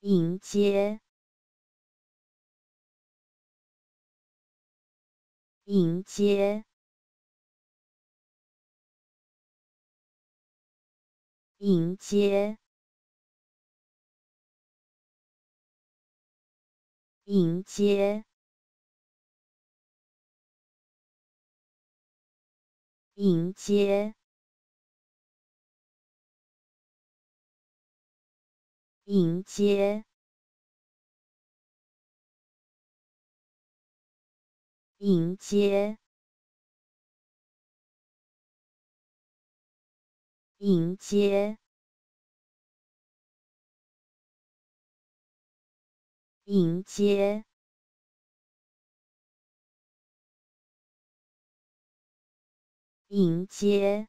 迎接，迎接，迎接，迎接，迎接。迎接，迎接，迎接，迎接，迎接。